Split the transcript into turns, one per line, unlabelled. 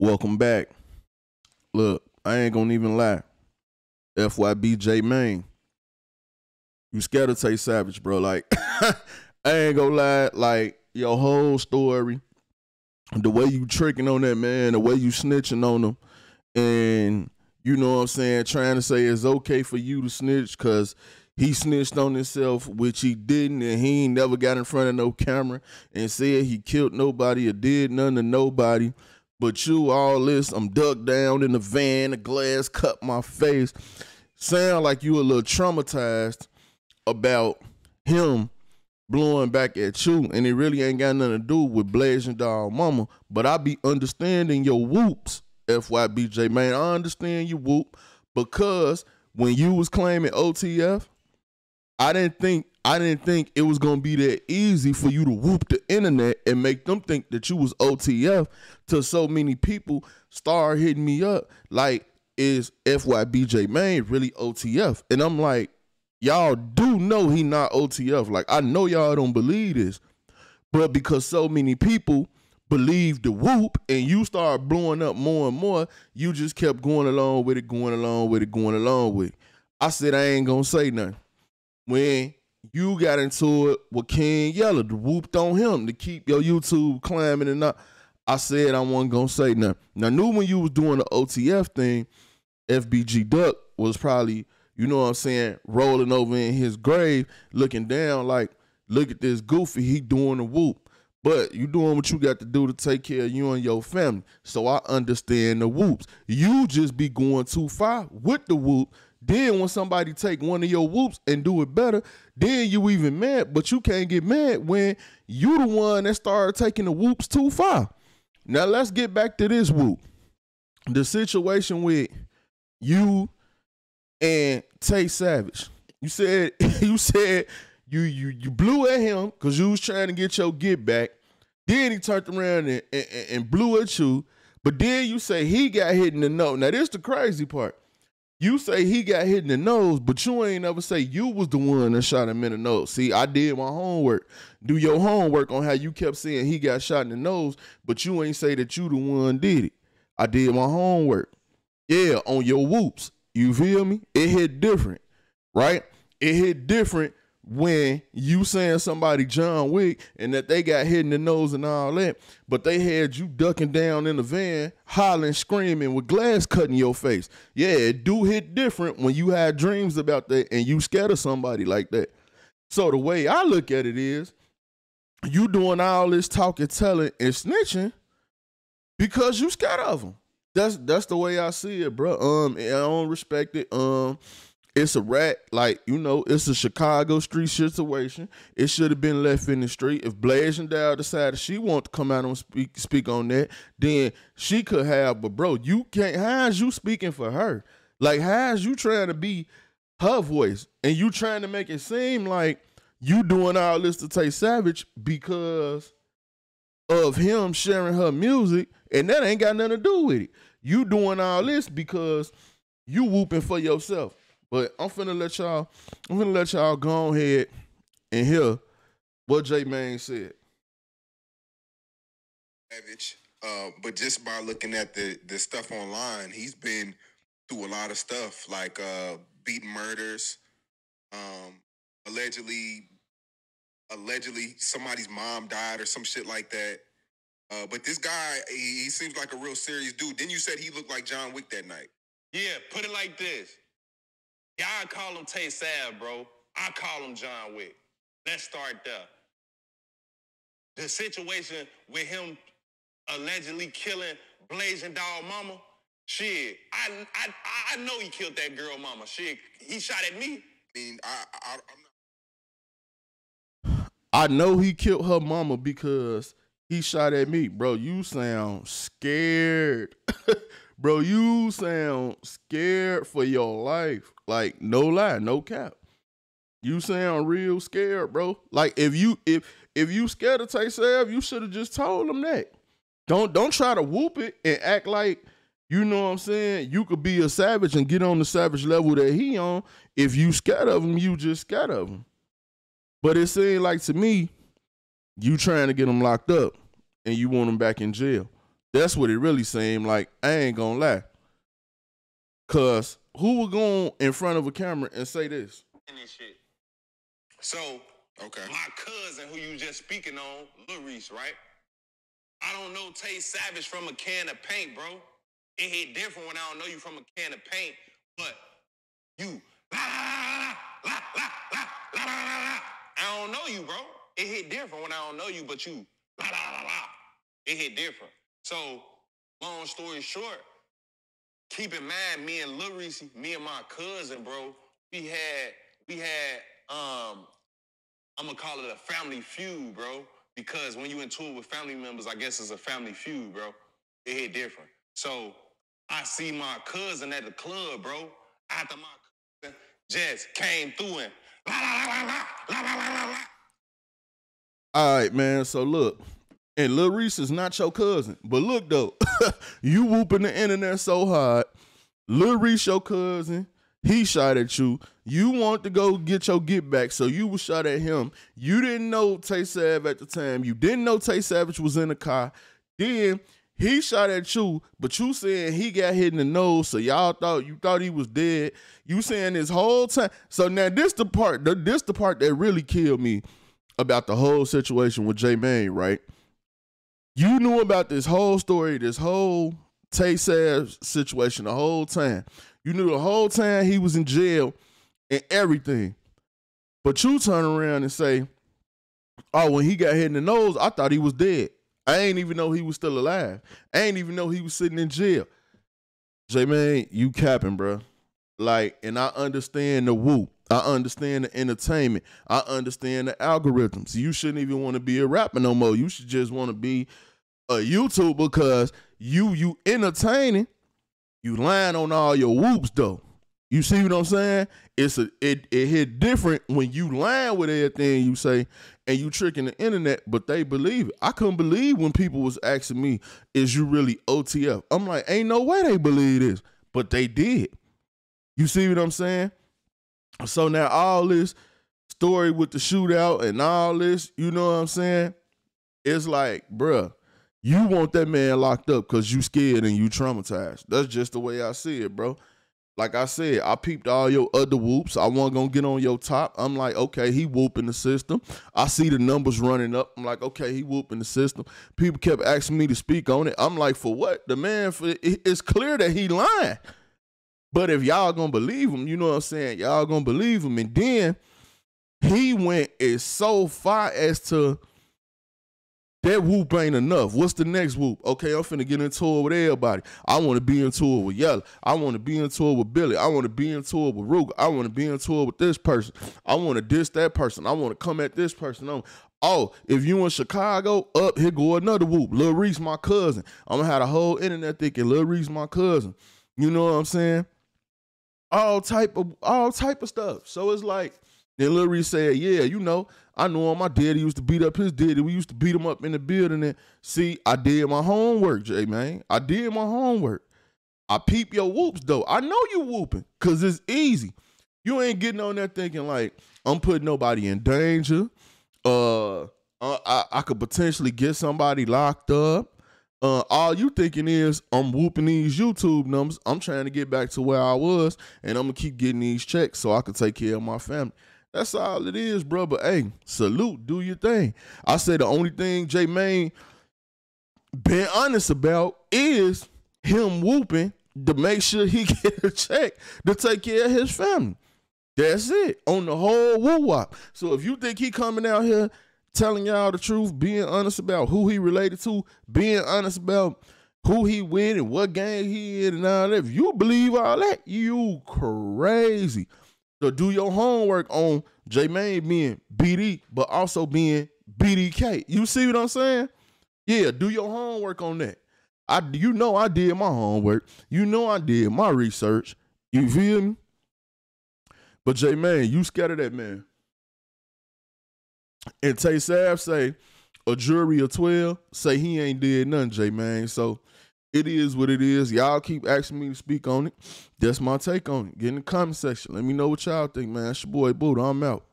Welcome back. Look, I ain't gonna even lie. FYB J Mane. You scared of Tay Savage, bro. Like, I ain't gonna lie. Like, your whole story, the way you tricking on that man, the way you snitching on him, and you know what I'm saying, trying to say it's okay for you to snitch because he snitched on himself, which he didn't, and he ain't never got in front of no camera and said he killed nobody or did nothing to nobody. But you, all this, I'm ducked down in the van, the glass cut my face. Sound like you a little traumatized about him blowing back at you, and it really ain't got nothing to do with Blazing Dog Mama. But I be understanding your whoops, FYBJ man. I understand you whoop because when you was claiming OTF, I didn't think I didn't think it was gonna be that easy for you to whoop the internet and make them think that you was OTF. Till so many people start hitting me up like, "Is FYB J Mane really OTF?" And I'm like, y'all do know he not OTF. Like I know y'all don't believe this, but because so many people believe the whoop and you start blowing up more and more, you just kept going along with it, going along with it, going along with it. I said I ain't gonna say nothing when you got into it with King Yella, the whooped on him to keep your YouTube climbing and not. I said I wasn't gonna say nothing. Now, I knew when you was doing the OTF thing, FBG Duck was probably, you know what I'm saying, rolling over in his grave, looking down like, look at this goofy, he doing the whoop. But you doing what you got to do to take care of you and your family. So I understand the whoops. You just be going too far with the whoop then when somebody take one of your whoops and do it better, then you even mad, but you can't get mad when you the one that started taking the whoops too far. Now let's get back to this whoop. The situation with you and Tay Savage. You said you said you you you blew at him because you was trying to get your get back. Then he turned around and, and, and blew at you. But then you say he got hit in the nose. Now this the crazy part. You say he got hit in the nose, but you ain't never say you was the one that shot him in the nose. See, I did my homework. Do your homework on how you kept saying he got shot in the nose, but you ain't say that you the one did it. I did my homework. Yeah, on your whoops. You feel me? It hit different, right? It hit different when you saying somebody John Wick and that they got hit in the nose and all that, but they had you ducking down in the van, hollering, screaming with glass cutting your face. Yeah, it do hit different when you had dreams about that and you scared of somebody like that. So the way I look at it is, you doing all this talking, telling, and snitching because you scared of them. That's that's the way I see it, bro. Um, I don't respect it. Um, it's a rat, like you know, it's a Chicago street situation. It should have been left in the street. If Dow decided she want to come out and speak speak on that, then she could have. But bro, you can't. How's you speaking for her? Like how's you trying to be her voice and you trying to make it seem like you doing all this to Tay Savage because of him sharing her music, and that ain't got nothing to do with it. You doing all this because you whooping for yourself. But I'm finna let y'all, I'm finna let y'all go ahead and hear what J Mane said.
Savage, uh, but just by looking at the the stuff online, he's been through a lot of stuff, like uh, beating murders, um, allegedly, allegedly somebody's mom died or some shit like that. Uh, but this guy, he, he seems like a real serious dude. Then you said he looked like John Wick that night.
Yeah, put it like this. Y'all call him Tay Sav, bro. I call him John Wick. Let's start there. The situation with him allegedly killing Blazing Dog Mama, shit, I, I I know he killed that girl mama. Shit, he shot at me.
I mean, I, I I'm.
I know he killed her mama because he shot at me, bro. You sound scared, bro. You sound scared for your life. Like no lie, no cap. You sound real scared, bro. Like if you if if you scared of Tay Sav, you should have just told him that. Don't don't try to whoop it and act like you know what I'm saying. You could be a savage and get on the savage level that he on. If you scared of him, you just scared of him. But it seemed like to me, you trying to get him locked up and you want him back in jail. That's what it really seemed like. I ain't gonna lie. Cause who would go in front of a camera and say this?
and this shit. So
Okay.
my cousin, who you just speaking on, Lil Reese, right? I don't know Tay Savage from a can of paint, bro. It hit different when I don't know you from a can of paint, but you la la la la la la la la la la. I don't know you, bro. It hit different when I don't know you, but you la la la la. It hit different. So, long story short, keep in mind, me and Lil Reese, me and my cousin, bro, we had we had um I'm gonna call it a family feud, bro. Because when you in tour with family members, I guess it's a family feud, bro. It hit different. So I see my cousin at the club, bro. After my cousin just came through and la la la la la la la la.
All right, man. So look, and Lil Reese is not your cousin, but look though, you whooping the internet so hard. Lil Reese your cousin. He shot at you. You want to go get your get back, so you was shot at him. You didn't know Tay Sav at the time. You didn't know Tay Savage was in the car. Then he shot at you, but you saying he got hit in the nose, so y'all thought you thought he was dead. You saying this whole time. So now this the part. This the part that really killed me about the whole situation with J Mane, right? You knew about this whole story, this whole Tay situation the whole time. You knew the whole time he was in jail and everything. But you turn around and say, Oh, when he got hit in the nose, I thought he was dead. I ain't even know he was still alive. I ain't even know he was sitting in jail. J Man, you capping, bro. Like, and I understand the whoop. I understand the entertainment. I understand the algorithms. You shouldn't even want to be a rapper no more. You should just want to be a YouTuber because you you entertaining. You lying on all your whoops though. You see what I'm saying? It's a it it hit different when you lying with everything you say and you tricking the internet, but they believe it. I couldn't believe when people was asking me, "Is you really OTF?" I'm like, "Ain't no way they believe this," but they did. You see what I'm saying? So now all this story with the shootout and all this, you know what I'm saying? It's like, bruh, you want that man locked up because you scared and you traumatized. That's just the way I see it, bro. Like I said, I peeped all your other whoops. I wasn't gonna get on your top. I'm like, okay, he whooping the system. I see the numbers running up. I'm like, okay, he whooping the system. People kept asking me to speak on it. I'm like, for what? The man, for it's clear that he lying. But if y'all gonna believe him, you know what I'm saying? Y'all gonna believe him. And then he went as so far as to that whoop ain't enough. What's the next whoop? Okay, I'm finna get into it with everybody. I want to be into it with Yella. I want to be into it with Billy. I want to be into it with Ruger. I want to be into it with this person. I want to diss that person. I want to come at this person. On. Oh, if you in Chicago, up here go another whoop. Lil Reese, my cousin. I'm gonna have the whole internet thinking Lil Reese, my cousin. You know what I'm saying? All type of all type of stuff. So it's like, then Lil Reese said, "Yeah, you know, I know him. My daddy used to beat up his daddy. We used to beat him up in the building. And see, I did my homework, J man. I did my homework. I peep your whoops though. I know you whooping because it's easy. You ain't getting on there thinking like I'm putting nobody in danger. Uh, I, I could potentially get somebody locked up. Uh, all you thinking is I'm whooping these YouTube numbers. I'm trying to get back to where I was, and I'm gonna keep getting these checks so I can take care of my family. That's all it is, bro. But hey, salute, do your thing. I say the only thing J Mane been honest about is him whooping to make sure he get a check to take care of his family. That's it on the whole woo wop. So if you think he coming out here telling y'all the truth, being honest about who he related to, being honest about who he with and what gang he in and all that, if you believe all that, you crazy. So do your homework on J Mane being BD, but also being BDK. You see what I'm saying? Yeah, do your homework on that. I you know I did my homework. You know I did my research. You feel me? But J Man, you scared that man. And Tay Sav say a jury of 12 say he ain't did nothing, J Man. So it is what it is. Y'all keep asking me to speak on it. That's my take on it. Get in the comment section. Let me know what y'all think, man. It's your boy Buddha. I'm out.